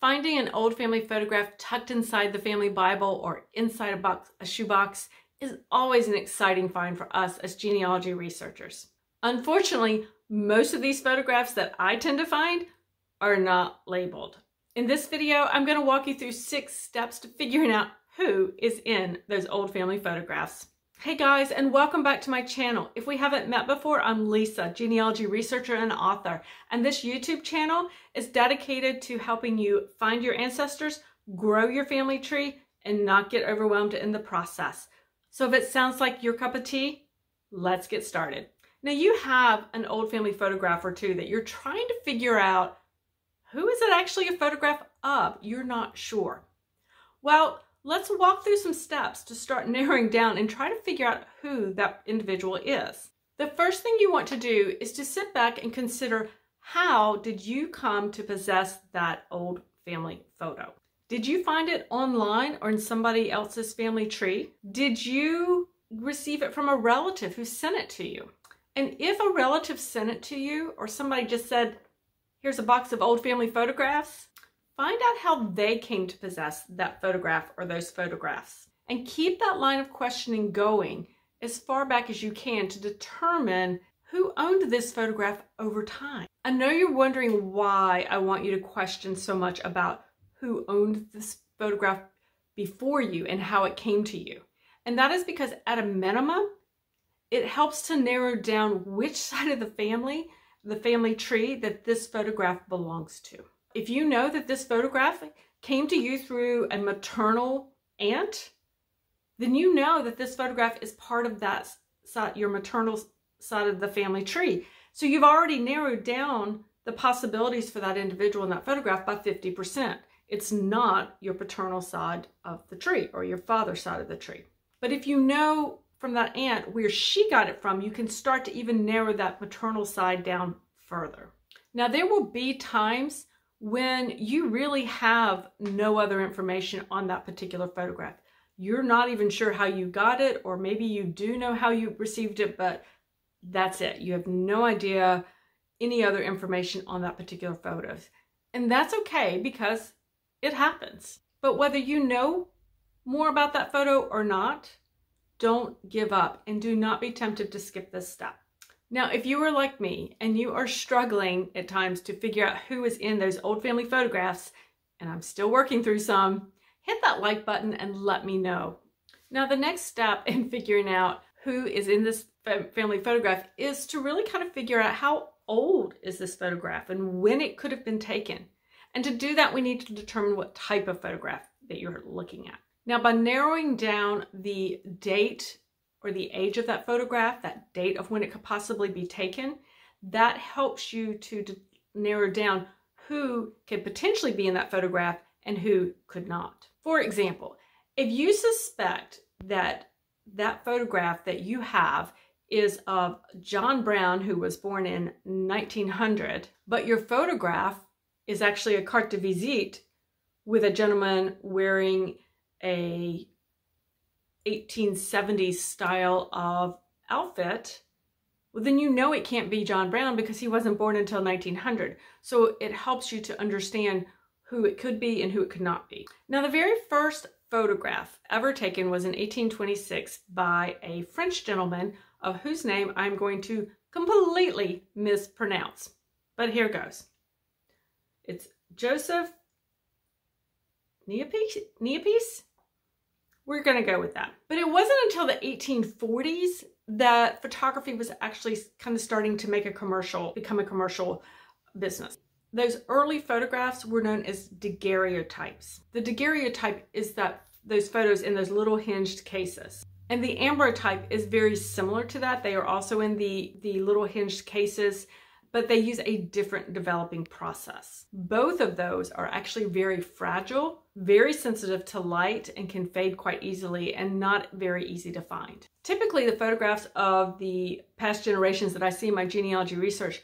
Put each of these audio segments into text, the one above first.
Finding an old family photograph tucked inside the family Bible or inside a box, a shoebox, is always an exciting find for us as genealogy researchers. Unfortunately, most of these photographs that I tend to find are not labeled. In this video, I'm going to walk you through six steps to figuring out who is in those old family photographs. Hey guys, and welcome back to my channel. If we haven't met before, I'm Lisa, genealogy researcher and author, and this YouTube channel is dedicated to helping you find your ancestors, grow your family tree, and not get overwhelmed in the process. So if it sounds like your cup of tea, let's get started. Now you have an old family photograph or two that you're trying to figure out who is it actually a photograph of? You're not sure. Well, Let's walk through some steps to start narrowing down and try to figure out who that individual is. The first thing you want to do is to sit back and consider how did you come to possess that old family photo? Did you find it online or in somebody else's family tree? Did you receive it from a relative who sent it to you? And if a relative sent it to you or somebody just said, here's a box of old family photographs, Find out how they came to possess that photograph or those photographs. And keep that line of questioning going as far back as you can to determine who owned this photograph over time. I know you're wondering why I want you to question so much about who owned this photograph before you and how it came to you. And that is because at a minimum, it helps to narrow down which side of the family, the family tree that this photograph belongs to. If you know that this photograph came to you through a maternal aunt, then you know that this photograph is part of that side, your maternal side of the family tree. So you've already narrowed down the possibilities for that individual in that photograph by 50%. It's not your paternal side of the tree or your father's side of the tree. But if you know from that aunt where she got it from, you can start to even narrow that maternal side down further. Now, there will be times when you really have no other information on that particular photograph. You're not even sure how you got it, or maybe you do know how you received it, but that's it. You have no idea any other information on that particular photo. And that's okay because it happens. But whether you know more about that photo or not, don't give up and do not be tempted to skip this step. Now, if you are like me and you are struggling at times to figure out who is in those old family photographs, and I'm still working through some, hit that like button and let me know. Now, the next step in figuring out who is in this family photograph is to really kind of figure out how old is this photograph and when it could have been taken. And to do that, we need to determine what type of photograph that you're looking at. Now, by narrowing down the date or the age of that photograph, that date of when it could possibly be taken, that helps you to narrow down who could potentially be in that photograph and who could not. For example, if you suspect that that photograph that you have is of John Brown, who was born in 1900, but your photograph is actually a carte de visite with a gentleman wearing a 1870s style of outfit, well, then you know it can't be John Brown because he wasn't born until 1900. So it helps you to understand who it could be and who it could not be. Now, the very first photograph ever taken was in 1826 by a French gentleman of whose name I'm going to completely mispronounce. But here goes. It's Joseph Niepce? Niepce? We're going to go with that. But it wasn't until the 1840s that photography was actually kind of starting to make a commercial, become a commercial business. Those early photographs were known as daguerreotypes. The daguerreotype is that those photos in those little hinged cases. And the ambrotype is very similar to that. They are also in the, the little hinged cases but they use a different developing process. Both of those are actually very fragile, very sensitive to light, and can fade quite easily and not very easy to find. Typically, the photographs of the past generations that I see in my genealogy research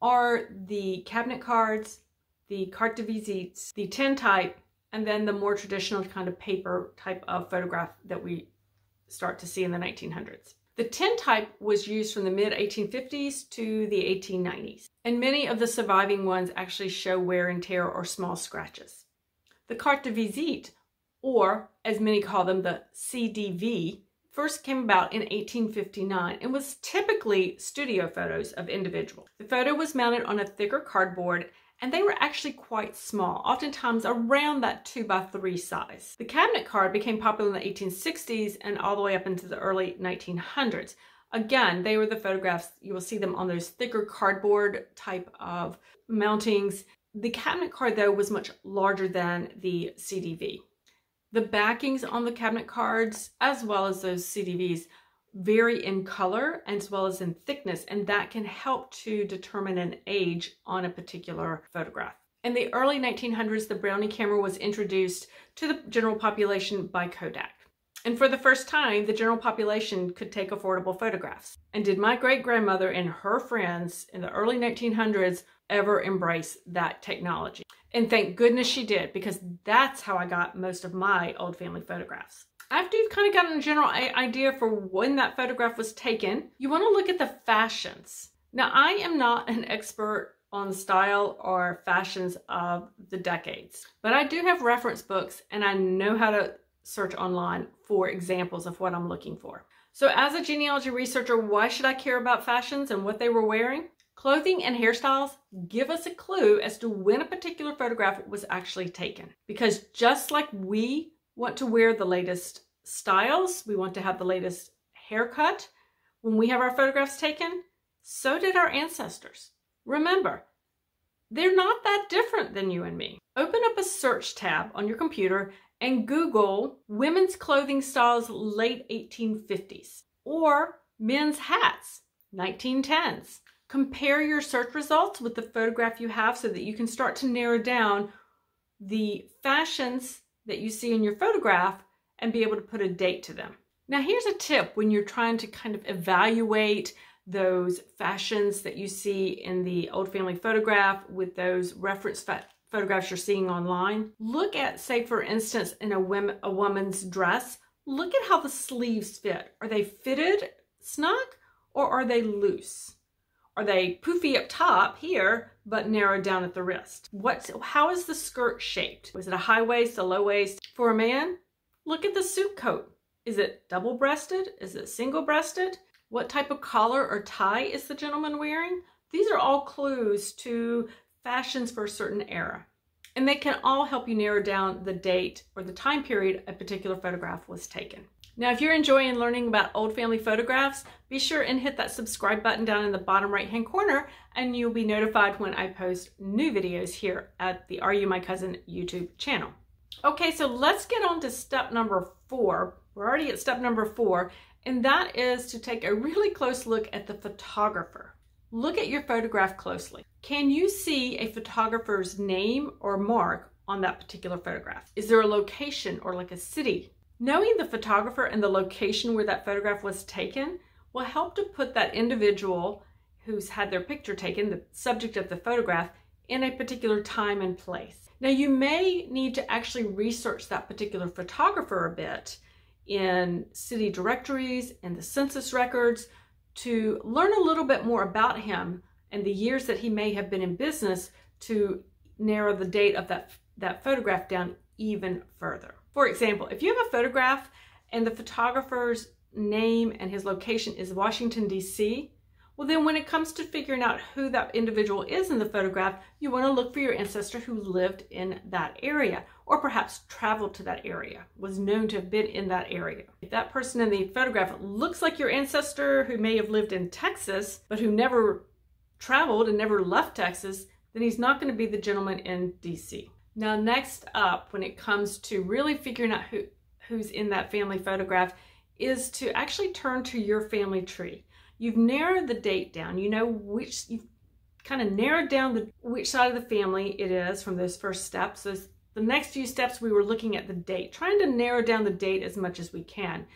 are the cabinet cards, the carte de visites, the tin type, and then the more traditional kind of paper type of photograph that we start to see in the 1900s. The tin type was used from the mid 1850s to the 1890s, and many of the surviving ones actually show wear and tear or small scratches. The carte de visite, or as many call them, the CDV, first came about in 1859 and was typically studio photos of individuals. The photo was mounted on a thicker cardboard and they were actually quite small, oftentimes around that 2 by 3 size. The cabinet card became popular in the 1860s and all the way up into the early 1900s. Again, they were the photographs, you will see them on those thicker cardboard type of mountings. The cabinet card, though, was much larger than the CDV. The backings on the cabinet cards, as well as those CDVs, vary in color as well as in thickness, and that can help to determine an age on a particular photograph. In the early 1900s, the Brownie camera was introduced to the general population by Kodak. And for the first time, the general population could take affordable photographs. And did my great grandmother and her friends in the early 1900s ever embrace that technology? And thank goodness she did, because that's how I got most of my old family photographs. After you've kind of gotten a general idea for when that photograph was taken, you want to look at the fashions. Now, I am not an expert on style or fashions of the decades, but I do have reference books and I know how to search online for examples of what I'm looking for. So as a genealogy researcher, why should I care about fashions and what they were wearing? Clothing and hairstyles give us a clue as to when a particular photograph was actually taken. Because just like we want to wear the latest styles, we want to have the latest haircut when we have our photographs taken, so did our ancestors. Remember, they're not that different than you and me. Open up a search tab on your computer and Google women's clothing styles late 1850s or men's hats 1910s. Compare your search results with the photograph you have so that you can start to narrow down the fashions that you see in your photograph and be able to put a date to them. Now here's a tip when you're trying to kind of evaluate those fashions that you see in the old family photograph with those reference photographs you're seeing online. Look at, say, for instance, in a, a woman's dress, look at how the sleeves fit. Are they fitted snug or are they loose? Are they poofy up top here, but narrowed down at the wrist? What, how is the skirt shaped? Was it a high waist, a low waist? For a man, look at the suit coat. Is it double-breasted? Is it single-breasted? What type of collar or tie is the gentleman wearing? These are all clues to fashions for a certain era. And they can all help you narrow down the date or the time period a particular photograph was taken. Now, if you're enjoying learning about old family photographs, be sure and hit that subscribe button down in the bottom right hand corner and you'll be notified when I post new videos here at the Are You My Cousin YouTube channel. Okay, so let's get on to step number four. We're already at step number four, and that is to take a really close look at the photographer. Look at your photograph closely. Can you see a photographer's name or mark on that particular photograph? Is there a location or like a city? Knowing the photographer and the location where that photograph was taken will help to put that individual who's had their picture taken, the subject of the photograph, in a particular time and place. Now you may need to actually research that particular photographer a bit in city directories and the census records to learn a little bit more about him and the years that he may have been in business to narrow the date of that, that photograph down even further. For example, if you have a photograph and the photographer's name and his location is Washington, D.C., well, then when it comes to figuring out who that individual is in the photograph, you want to look for your ancestor who lived in that area or perhaps traveled to that area, was known to have been in that area. If that person in the photograph looks like your ancestor who may have lived in Texas, but who never traveled and never left Texas, then he's not going to be the gentleman in DC. Now, next up, when it comes to really figuring out who, who's in that family photograph, is to actually turn to your family tree. You've narrowed the date down. You know which, you've kind of narrowed down the which side of the family it is from those first steps. So the next few steps we were looking at the date, trying to narrow down the date as much as we can.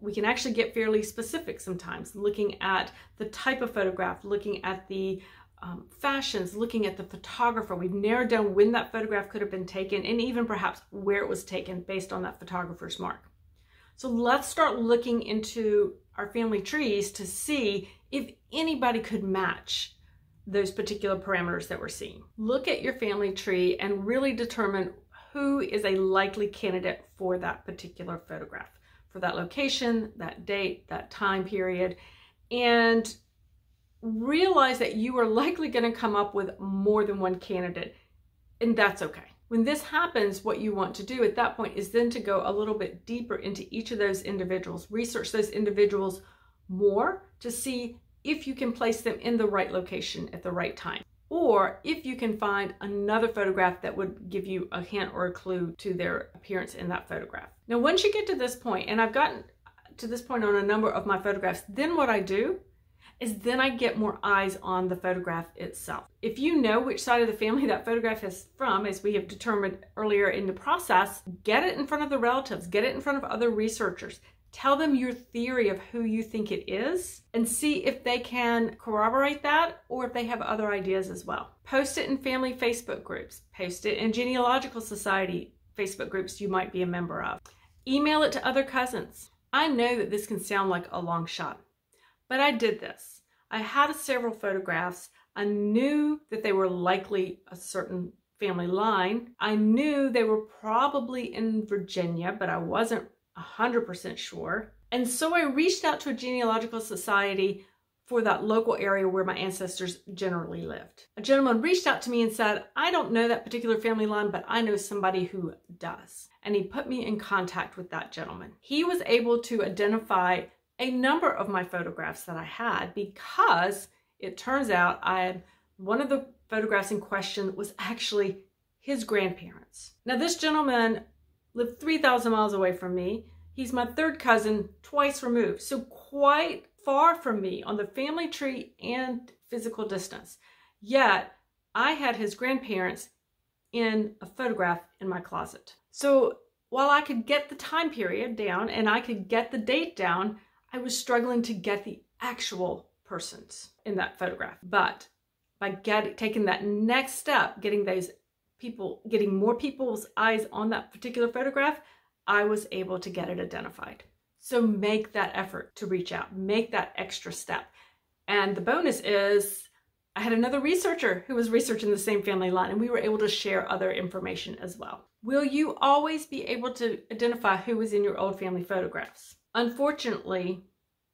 We can actually get fairly specific sometimes, looking at the type of photograph, looking at the um, fashions, looking at the photographer. We've narrowed down when that photograph could have been taken and even perhaps where it was taken based on that photographer's mark. So let's start looking into our family trees to see if anybody could match those particular parameters that we're seeing. Look at your family tree and really determine who is a likely candidate for that particular photograph, for that location, that date, that time period, and realize that you are likely going to come up with more than one candidate, and that's okay. When this happens, what you want to do at that point is then to go a little bit deeper into each of those individuals, research those individuals more to see if you can place them in the right location at the right time or if you can find another photograph that would give you a hint or a clue to their appearance in that photograph. Now, once you get to this point, and I've gotten to this point on a number of my photographs, then what I do is then I get more eyes on the photograph itself. If you know which side of the family that photograph is from, as we have determined earlier in the process, get it in front of the relatives, get it in front of other researchers. Tell them your theory of who you think it is and see if they can corroborate that or if they have other ideas as well. Post it in family Facebook groups, post it in genealogical society Facebook groups you might be a member of. Email it to other cousins. I know that this can sound like a long shot, but I did this. I had several photographs. I knew that they were likely a certain family line. I knew they were probably in Virginia, but I wasn't 100% sure. And so I reached out to a genealogical society for that local area where my ancestors generally lived. A gentleman reached out to me and said, I don't know that particular family line, but I know somebody who does. And he put me in contact with that gentleman. He was able to identify a number of my photographs that I had because it turns out I had one of the photographs in question was actually his grandparents. Now, this gentleman lived 3,000 miles away from me. He's my third cousin, twice removed, so quite far from me on the family tree and physical distance. Yet, I had his grandparents in a photograph in my closet. So, while I could get the time period down and I could get the date down, I was struggling to get the actual persons in that photograph. But by getting taking that next step, getting those people, getting more people's eyes on that particular photograph, I was able to get it identified. So make that effort to reach out, make that extra step. And the bonus is I had another researcher who was researching the same family line, and we were able to share other information as well. Will you always be able to identify who was in your old family photographs? Unfortunately,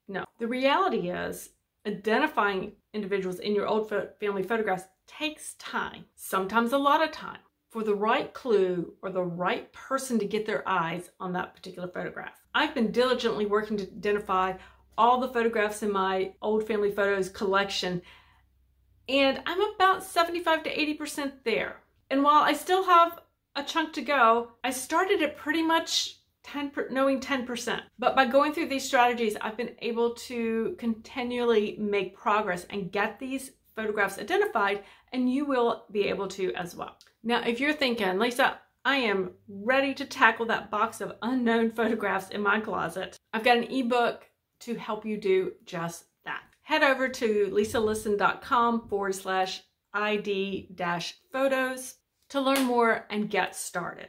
no. The reality is identifying individuals in your old family photographs takes time, sometimes a lot of time, for the right clue or the right person to get their eyes on that particular photograph. I've been diligently working to identify all the photographs in my old family photos collection, and I'm about 75 to 80% there. And while I still have a chunk to go, I started at pretty much 10 knowing 10%. But by going through these strategies, I've been able to continually make progress and get these photographs identified, and you will be able to as well. Now, if you're thinking, Lisa, I am ready to tackle that box of unknown photographs in my closet, I've got an ebook to help you do just that. Head over to lisalisson.com forward slash ID dash photos to learn more and get started.